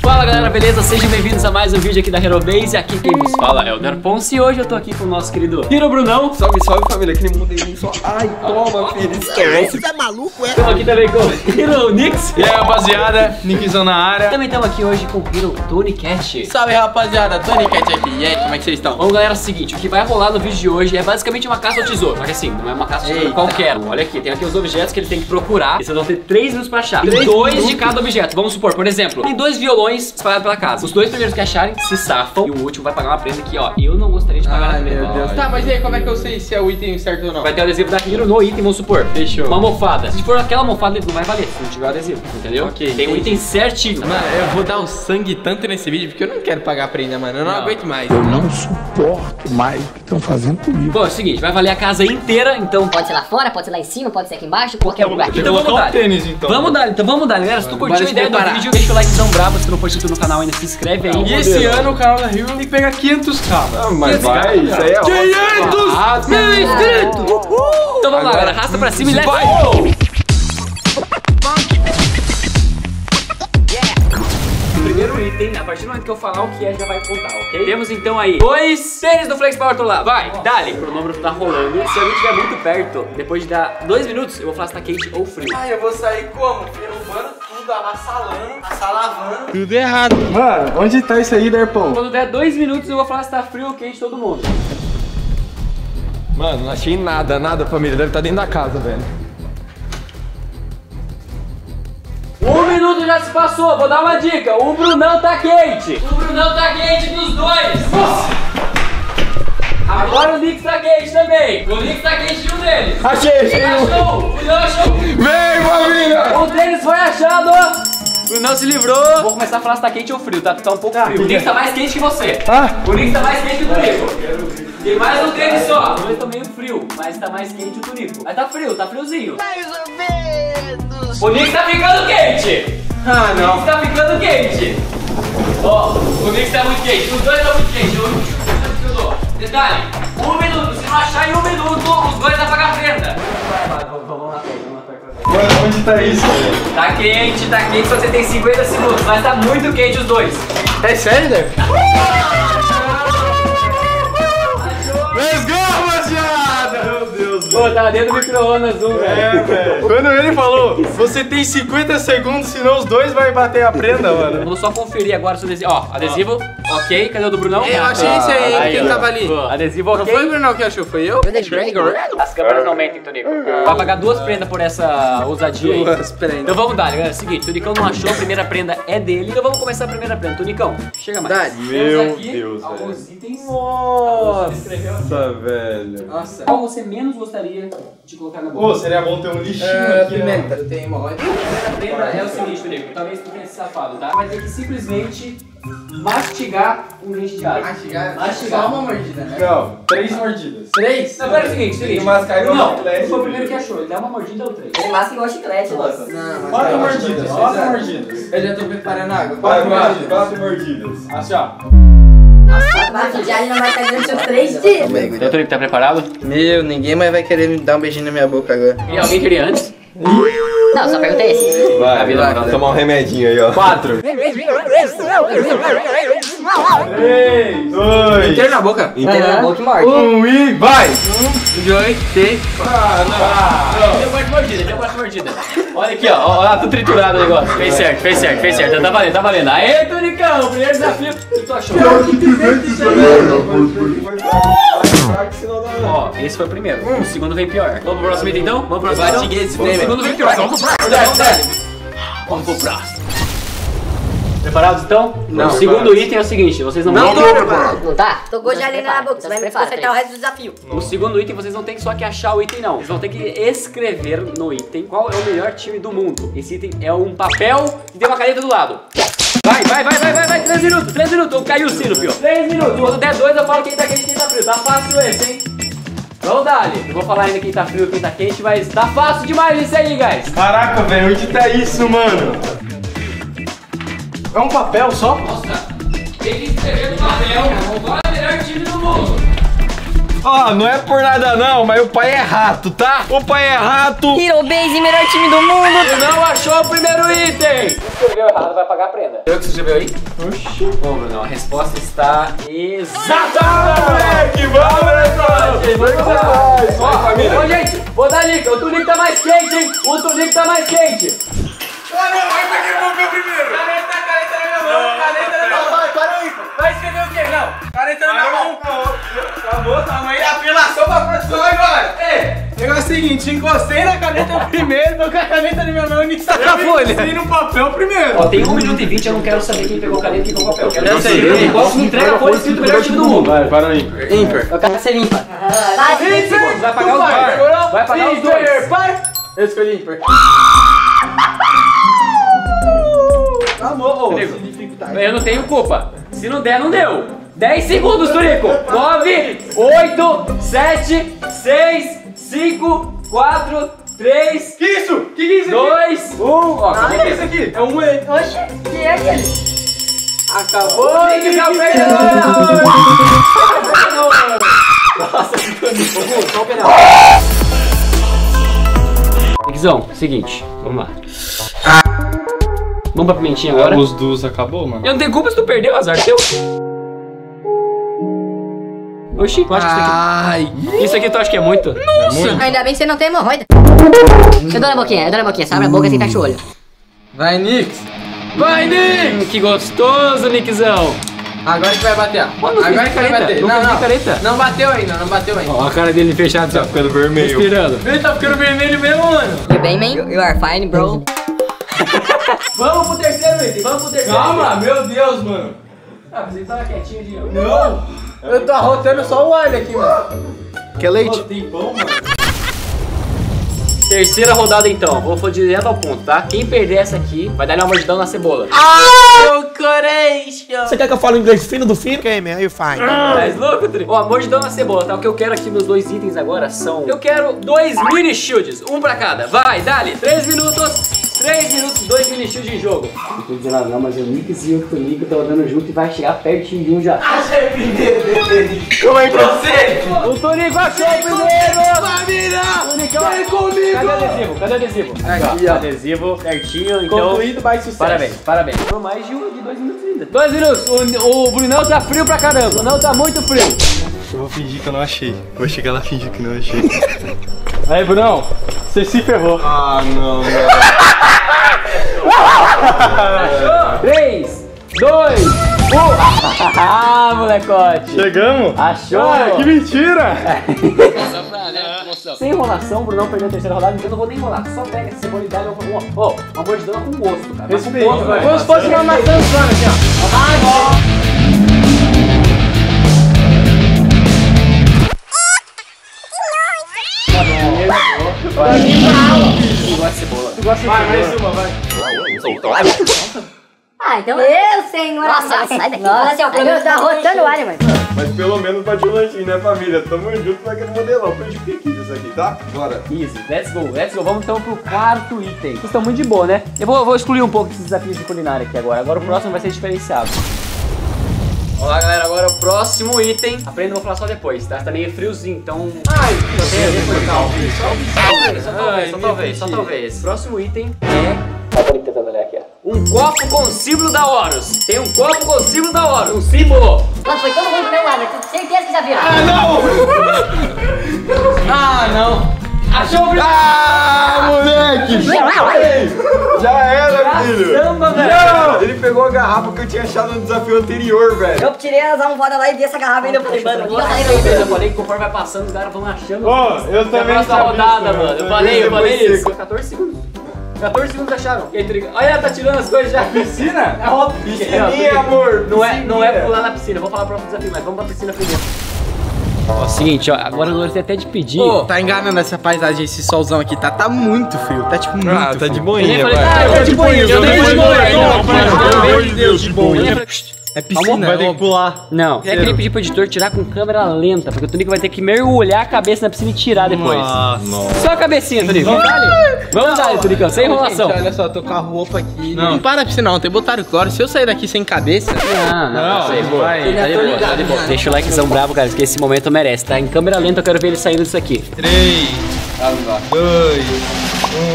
Fala galera, beleza? Sejam bem-vindos a mais um vídeo aqui da Hero Base. Aqui quem nos fala é o Derponce e hoje eu tô aqui com o nosso querido Hiro Brunão. Salve, salve família, aquele mundinho só. Ai, toma, filho, esquece. Você é maluco, é? Estamos aqui também com o Hiro Nix. E aí, rapaziada, Nickzão na área. Também estamos aqui hoje com o Hiro Tony Cat. Salve, rapaziada, Tony Cat aqui. E aí, como é que vocês estão? Bom, galera, é o seguinte, o que vai rolar no vídeo de hoje é basicamente uma caça ao tesouro. Só que assim, não é uma caça ao tesouro Eita. qualquer. Olha aqui, tem aqui os objetos que ele tem que procurar. E vocês vão ter 3 minutos pra achar. Tem dois de minutos? cada objeto. Vamos supor, por exemplo, tem dois violões espalhados pela casa. Os dois primeiros que acharem se safam. E o último vai pagar uma prenda aqui, ó. Eu não gostaria de pagar Ai, a prenda. meu Deus. Tá, mas e aí, como é que eu sei se é o item certo ou não? Vai ter o adesivo da Hero no item, vamos supor. Fechou. Uma almofada. Se for aquela almofada, não vai valer. Se não tiver o adesivo, entendeu? Ok, Tem um entendi. item certinho. Mano, eu vou dar o sangue tanto nesse vídeo porque eu não quero pagar a prenda, mano. Eu não, Não. aguento mais. Eu não suporto mais o que estão fazendo comigo. Bom, é o seguinte, vai valer a casa inteira, então. Pode ser lá fora, pode ser lá em cima, pode ser aqui embaixo, qualquer lugar. Então vamos dar. tênis, então. Vamos dar, então vamos dar, galera. Se tu curtiu a ideia do vídeo, deixa o likezão bravo. Se não for inscrito no canal ainda, se inscreve aí. E esse ano o canal da Rio tem que pegar 500k. Ah, mas vai, isso aí é ótimo. 500 mil inscritos! Então vamos lá, galera. Arrasta pra cima e let's Vai. go! Item, a partir do momento que eu falar o que é, já vai contar, ok? Temos então aí dois tênis do Flex Power lá. Vai, dale. O cronômetro tá rolando. Se alguém estiver muito perto, depois de dar dois minutos, eu vou falar se tá quente ou frio. Ai, eu vou sair como? Derrubando tudo, avassalando, assalavando. Tudo errado. Mano, onde tá isso aí, Derpão? Quando der dois minutos, eu vou falar se tá frio ou quente todo mundo. Mano, não achei nada, nada, família. Deve estar dentro da casa, velho. Um minuto já se passou, vou dar uma dica. O Brunão tá quente. O Brunão tá quente dos dois. Agora o Nix tá quente também. O Nix tá quente de um deles. Achei, achei. Achou! O Brunão achou! Vem, família! O tênis foi achado! O Brunão se livrou. Vou começar a falar se tá quente ou frio, tá? Tá um pouco frio. O Nix tá mais quente que você. Ah. O Nix tá mais quente que o Tem mais um tênis só. Os dois estão meio frio, mas tá mais quente o Tunico. Mas tá frio, tá friozinho. Mais ou menos. O Nix tá ficando quente! Ah, O Nix tá ficando quente! Ó, o Nix tá muito quente, os dois estão muito quentes. O único que eu dou. Detalhe: um minuto, se não achar em um minuto, os dois vão pagar a prenda. Vamos lá, vamos lá, Mano, onde tá isso, velho? Tá quente, tá quente, só você tem 50 segundos, mas tá muito quente os dois. É sério, Deve? Pô, tá dentro do micro-ondas um, É, velho. velho. Quando ele falou, você tem 50 segundos, senão os dois vai bater a prenda, mano. Vamos só conferir agora se o adesivo. Ó, adesivo, ok. Cadê o do Brunão? Eu achei esse aí, Aí, quem ó. tava ali. Adesivo Não ok. foi o Brunão que achou, foi eu? As câmeras não mentem, Tonico. Vai pagar duas prendas por essa ousadia aí. Duas prendas. Então vamos dar, galera. É o seguinte, o Tunicão não achou, a primeira prenda é dele. Então vamos começar a primeira prenda. Tunicão, chega mais. Temos Meu Deus, alguns itens. Nossa, velho. Nossa. Qual você menos gostaria de colocar na boca? Pô, seria bom ter um lixinho É, aqui, pimenta. né? Eu tenho hemorroida. A primeira prenda é o seguinte, Tonico. Talvez tu tenha se safado, tá? Vai ter que simplesmente mastigar um dente de alho. Mastigar. Mastigar. Só uma mordida, né? Não, três mordidas. Três? Não, pera, é o seguinte, seguinte. que mascar igual Não, chiclete, foi o primeiro que achou. Ele dá uma mordida ou três. Ele masca igual chiclete, nossa. Não, mas Quatro mordidas, quatro mordidas. Eu já tô preparando água. Quatro quatro, mordidas. quatro mordidas. Assim, ó. Mas já ele não vai estar durante os três dias. Então, Tonico, tá preparado? Meu, ninguém mais vai querer me dar um beijinho na minha boca agora. E alguém queria antes? Não, só perguntei esse. Vai, vida vai, moral. tomar um remedinho aí, ó. Quatro. Três, dois, Inteiro na boca. Inteiro na boca e morte. um e vai! Dois, três. Deu quatro mordidas, deu quatro mordidas. Olha aqui, ó. ó, Olha lá, tudo triturado o negócio. Fez certo, fez certo, fez certo. Tá valendo, tá valendo. Aê, Tunicão, primeiro desafio. O que tu achou? Ó, esse foi o primeiro. O segundo vem pior. Vamos pro próximo item então? Vamos pro próximo item? O trem, segundo vem pior. Vamos pro próximo. Vamos pro- Vamos pro próximo. Preparados então? Não. O segundo item é o seguinte, vocês não, Não vão... tô preparado. Não tá? Tocou já ali na boca, você Então vai me consertar o três. resto do desafio. O segundo item vocês não tem só que achar o item não. Vocês vão ter que escrever no item qual é o melhor time do mundo. Esse item é um papel e tem uma caneta do lado. Vai, vai, vai, vai, vai, vai, 3 minutos, 3 minutos, caiu o sino, filho. 3 minutos, quando der 2 eu falo quem tá quente e quem tá frio. Tá fácil esse, hein? Vamos dar Eu vou falar ainda quem tá frio e quem tá quente, mas tá fácil demais isso aí, guys. Caraca, velho, onde tá isso, mano? É um papel só? Nossa, tem que escrever no papel qual é o melhor time do mundo. Ó, não é por nada não, mas o pai é rato, tá? O pai é rato. Hero Base, melhor time do mundo. Tu não achou o primeiro item! Se escreveu errado, vai pagar a prenda. Eu que você escreveu aí? Oxi. Bom, Bruno, a resposta está exata! Moleque, vamos, moleque. Vamos lá! Ó, Ô, gente, vou dar dica. O Tunico tá mais quente, hein? O Tunico tá mais quente. Caneta, caneta na minha mão, caneta na mão. Vai, para aí. Vai escrever o quê? Não. Caneta na minha mão. Acabou, calma aí. Apelação pra produção agora. Ei, negócio é o seguinte, encostei na caneta primeiro, tô com a caneta na minha mão e nem saca a folha. Encostei no papel primeiro. Ó, tem 1 minuto e 20, eu não quero saber quem pegou caneta e quem pegou papel. Eu quero Eu sei, saber eu- igual que entrega a folha escrito melhor time do mundo. Vai, para aí. Ímpar. Eu quero ser. 20 segundos, vai pagar os Vai, dois. Vai pagar os dois. Par. Eu escolhi ímpar. Amor, Eu não tenho culpa. Se não der, não deu. 10 segundos, Turico. 9, 8, 7, 6, 5, 4, 3, Que isso? Que que é isso aqui? 2, 1. Ó, O que é isso aqui? É um E. Oxe, que é aquele? Acabou. Tem que ser o perdedor. Nossa, que caminho. Só o penal. Nickzão, seguinte, vamos lá. Vamos pra pimentinha agora? Os dos acabou, mano? Eu não tenho culpa se tu perdeu, azar teu. Oxi, eu acho que isso aqui. Ai. Isso aqui tu acha que é muito? Ainda bem que você não tem hemorroida. Eu dou na boquinha, eu dou na boquinha. Você abre a boca e fecha o olho. Vai, Nix. Vai, Nick! Que gostoso, Nickzão! Agora que vai bater, ó. Mano, Agora que vai bater. não não. careta. Não bateu ainda, não bateu ainda. Ó, a cara dele fechada, Tá ficando vermelho. respirando. Ele tá ficando vermelho mesmo, mano. You bem, man? You are fine, bro. Vamos pro terceiro item, vamos pro terceiro Calma, meu Deus, mano. Ah, você tava quietinho de Não. Eu tô arrotando só o alho aqui, mano. Quer leite? Tem pão, mano. Terceira rodada então, vou direto ao ponto, tá? Quem perder essa aqui vai dar uma mordidão na cebola. Meu coração. Você quer que eu fale inglês fino do fino? Okay, man, you fine. Tá louco, Tri? Ó, mordidão na cebola, tá? O que eu quero aqui nos dois itens agora são... Eu quero dois mini shields, um pra cada. Vai, dali, três minutos, três minutos, dois mini shields em jogo. Não tô dizendo nada não, mas o Nix e o Tonico estão andando junto e vai chegar pertinho de um já. Calma aí, pra Você. O Tonico achou o primeiro! Família. Tunicão, Vem comigo. Cadê o adesivo? Cadê o adesivo? Aqui, ó. Adesivo certinho, então... Concluído, mais sucesso. Parabéns, parabéns. Por mais de, um, de dois minutos ainda. Dois minutos. O, o Brunão tá frio pra caramba. O Brunão tá muito frio. Eu vou fingir que eu não achei. Vou chegar lá e fingir que não achei. Aí, Brunão, você se ferrou. Ah, não, não. Três, dois, um. ah, molecote. Chegamos? Achou? Ah, que mentira! Sem enrolação, o Brunão perdeu a terceira rodada, então eu não vou nem enrolar. Só pega essa cebola e dá uma, uma, ó, uma mordidão com gosto, cara. Respeito. Como se fosse uma maçã zona, assim, ó. Tu gosta de cebola. Tu gosta de Vai, cebola. mais uma, vai. Ah, então. Meu senhor. Nossa, sai daqui. Nossa, eu tô arrotando o alho, mano. Mas pelo menos bati um lanchinho, né, família? Tamo junto naquele modelão. Foi de pique isso aqui, tá? Bora. Easy, let's go, let's go. Vamos então pro quarto item. Vocês estão muito de boa, né? Eu vou, eu vou excluir um pouco desses desafios de culinária aqui agora. Agora o próximo vai ser diferenciado. Olá, galera. Agora o próximo item. Aprenda, vou falar só depois, tá? Tá meio friozinho, então. Ai, depois, calma. Só talvez, só talvez, só talvez. Próximo item é. Tentando olhar aqui, ó. Um copo com símbolo da Horus. Tem um copo com símbolo da Horus. Um símbolo. Mano, foi todo mundo pro meu lado. Certeza que já viram. Ah, não. Achou o primeiro. Ah, moleque! Já era, filho! Caramba, velho. Não! Ele pegou a garrafa que eu tinha achado no desafio anterior, velho. Eu tirei as almofadas lá e vi essa garrafa ainda. Eu falei, mano, vou sair daí. Eu falei que conforme vai passando, os caras vão achando. Ó, eu é a também sabia rodada, isso, mano. Eu eu falei, eu falei seco. isso. 14 segundos. 14 segundos acharam. E? Olha, tá tirando as coisas já. Piscina? É óbvio. Piscininha, amor. Não é, não é pular na piscina. Vou falar o próximo desafio, mas vamos pra piscina primeiro. Ó, seguinte, ó. Agora eu gostei até de pedir. Pô, tá enganando essa paisagem, esse solzão aqui. Tá, tá muito frio. Tá tipo muito Ah, tá frio. de eu boinha, falei, vai. ah, eu tô de boinha, eu tô de boinha. Pelo Pelo amor de Deus, de boinha. Eu nem falei, "Psst, É piscina, vai ter que pular. Não, é aquele pedir pro editor tirar com câmera lenta, porque o Tonico vai ter que mergulhar a cabeça na piscina e tirar depois. Nossa. Só a cabecinha, Tonico. Vamos dar Vamos dar, Tonico, sem enrolação. Gente, olha só, tô com a roupa aqui. Não. Não para na piscina ontem, botaram cloro. Se eu sair daqui sem cabeça... Não, não, Não, tá de boa. vai. Tá de boa, tá de boa. Deixa o likezão bravo, cara, porque esse momento merece, tá? Em câmera lenta eu quero ver ele saindo disso aqui. 3, 2,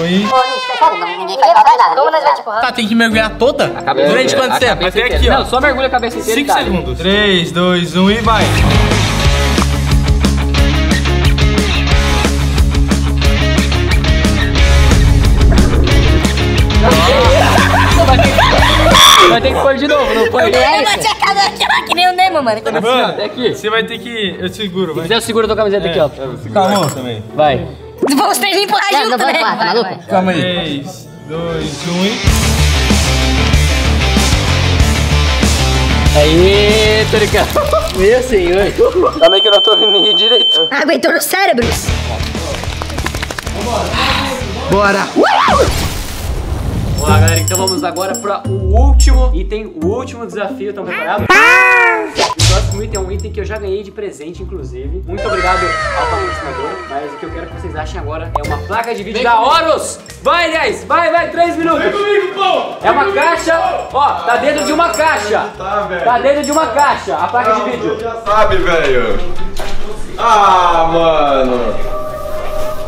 1 e. Ninguém faz nada. Como nós vai te empurrar? Tá, tem que mergulhar toda? Cabeça- Durante quanto a tempo? cabeça Até aqui, ó. Não, só mergulha a cabeça inteira. e 5 dá. segundos. 3, 2, 1 e vai. Vai ter que pôr de novo, não foi? Eu bati a cabeça lá que nem o Nemo, mano. Mano, Até aqui. você vai ter que. Eu seguro, Se vai. quiser, eu seguro a tua camiseta aqui, ó. Calma também. Vai. Vamos três empurrar Não, junto, não né? empurrar, tá maluco? Calma aí. 3, 2, 1 e. Aí, Toricão. Meu senhor. Calma aí que eu não tô ouvindo ninguém direito. Aguentou no cérebro. Bora. Vamos lá, galera. Então vamos agora para o último item, o último desafio. Estão preparados? O próximo item é um item que eu já ganhei de presente, inclusive. Muito obrigado ao patrocinador. Mas o que eu quero que vocês achem agora é uma placa de vídeo da Horus. Vai, guys! Vai, vai, três minutos. É uma caixa, ó, tá dentro de uma caixa. Tá, velho. Tá dentro de uma caixa, a placa de vídeo. Já sabe, velho. Ah, mano.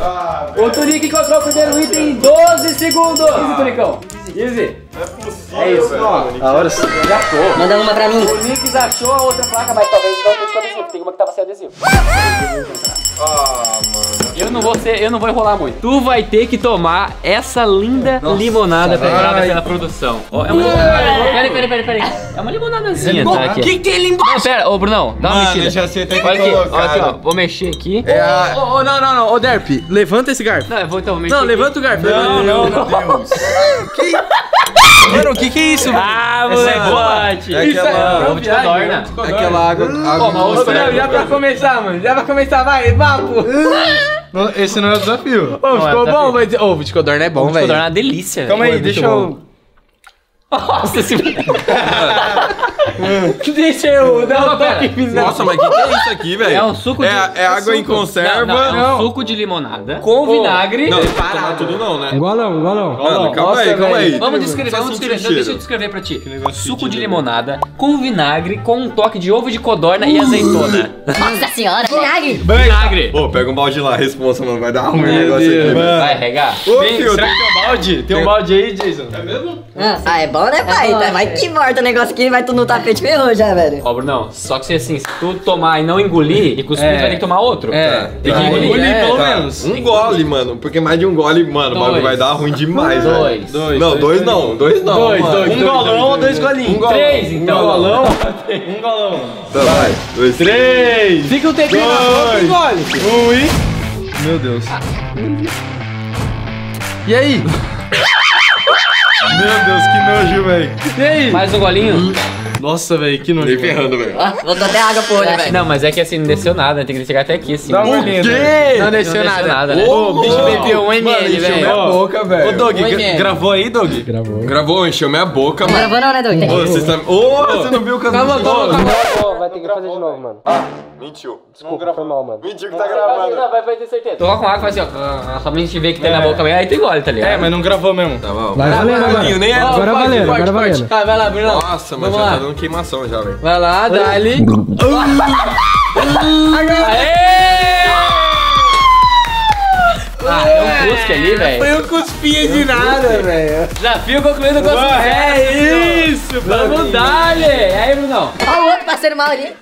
Ah, O Tunico encontrou o primeiro item em 12 segundos. Easy, Tunicão. Easy. É isso. A hora Já tô. Manda uma pra mim. O Nix achou a outra placa, mas talvez não com adesivo. Tem uma que tava sem adesivo. Ah, mano. Eu não vou ser, eu não vou enrolar muito. Tu vai ter que tomar essa linda limonada preparada pela produção. Ó, é uma limonada. Peraí, peraí, peraí, peraí. É uma limonadazinha, tá? Aqui. que tem ali embaixo? Não, pera, ô Brunão, dá uma Mano, mexida. eu já sei até que Olha aqui, colocar, aqui, ó. Vou mexer aqui. É a. Ô, ô, não, não, não. Ô, Derp, levanta esse garfo. Não, eu vou então vou mexer Não, aqui. levanta o garfo. Não, não, meu Deus. Mano, o que que é isso? Ah, é moleque. É Isso aquela. Ovo de codorna. Aquela água. Água mas Ô, Ô, Derp, já pra começar, mano. Já pra começar, vai, vapo. Esse não é o desafio. Ô, é ficou desafio. bom, mas... Ovo de codorna é bom, velho. codorna é uma delícia. Calma aí, deixa eu. Nossa, esse... Deixa eu dar Não, um pera. toque final. Nossa, mas o que, que é isso aqui, velho? É um suco de... É, é água em conserva. Não, não, é um Não. suco de limonada com vinagre. Não, não tomar tudo não, né? Golão, golão. Mano, calma Nossa, aí, calma velho. aí. Vamos descrever, Só vamos descrever. o Deixa eu descrever pra ti. negócio Suco de limonada com vinagre com um toque de ovo de codorna e azeitona. Nossa senhora. Vinagre. vinagre. Pô, pega um balde lá, responsa, mano. Vai dar ruim o negócio Deus. aqui. Mano. Vai regar. Ô, será que tem um balde? Tem um balde aí, Jason? É mesmo? Ah, é bom, né, pai? bom, Tá- vai que morta o negócio aqui, vai tu no tapete ferrou já, velho. Ó, Brunão, só que se assim, se tu tomar e não engolir e cuspir, É. tu vai ter que tomar outro. É. Tem que engolir. Engolir, É, pelo Tá. menos. Um gole, mano. Porque mais de um gole, mano, o bagulho Dois. vai dar ruim demais, velho. Dois. Dois. Não, dois não. Dois não. Dois, mano. dois. Um golão ou dois golinhos? Um golão. Três, então. Um golão? Um golão. Tá, vai. Dois, Três. Fica um tempinho na boca e engole. Um e. Meu Deus. E aí? Meu Deus, que nojo, velho. E aí? Mais um golinho? Nossa, velho, que nojo. Nem ferrando, velho. Ó, voltou até água pro olho, velho. Não, mas é que assim, não desceu nada, tem que chegar até aqui, assim. Dá olhada. Não desceu Não desceu nada. nada, né? Ô, o bicho bebeu um ml, encheu velho. minha Ó. boca, velho. Ô, Doug, minha. gravou aí, Doug? Gravou, encheu minha boca, mano. gravou não, né, Doug? Ô, vocês estão... Ô, você não viu o cabelo? Calma, calma, calma. Vai ter que fazer de novo, mano. Mentiu. Desculpa, foi mal, mano. Mentiu que tá gravando. Não, vai, ter certeza. Toca com água e faz assim, ó. Só pra gente ver que tem na boca mesmo, aí tu engole, tá ligado? É, mas não gravou mesmo. Tá bom. Vai valendo agora. Nem é. Agora valendo, agora valendo. Tá, vai lá, Bruno. Nossa, mas Vamos já lá. tá dando queimação já, velho. Vai lá, dá-lhe. Aê! Ah, tem um cusque ali, velho. Foi um cuspinha de nada, velho. Desafio concluído com Mano, sucesso. é isso, Vamos dar-lhe. E aí, Brunão? Olha o outro parceiro mal ali.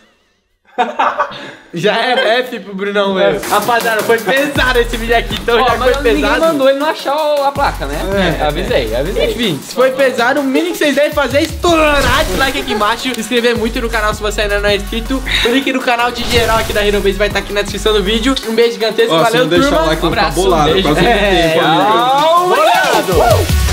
Já é F pro Brunão, velho. Rapaziada, foi pesado esse vídeo aqui, então Ó, já mas foi ninguém pesado. mandou ele não achar a placa, né? É. Avisei, avisei. Enfim, se foi pesado, o mínimo que vocês devem fazer é estourar esse like aqui embaixo, se inscrever muito no canal se você ainda não é inscrito. O link do canal de geral aqui da Hero Base vai estar aqui na descrição do vídeo. Um beijo gigantesco, Ó, se valeu, não deixar turma. o like, ficar Abraço, bolado. beijo. Um É, tempo, obrigado.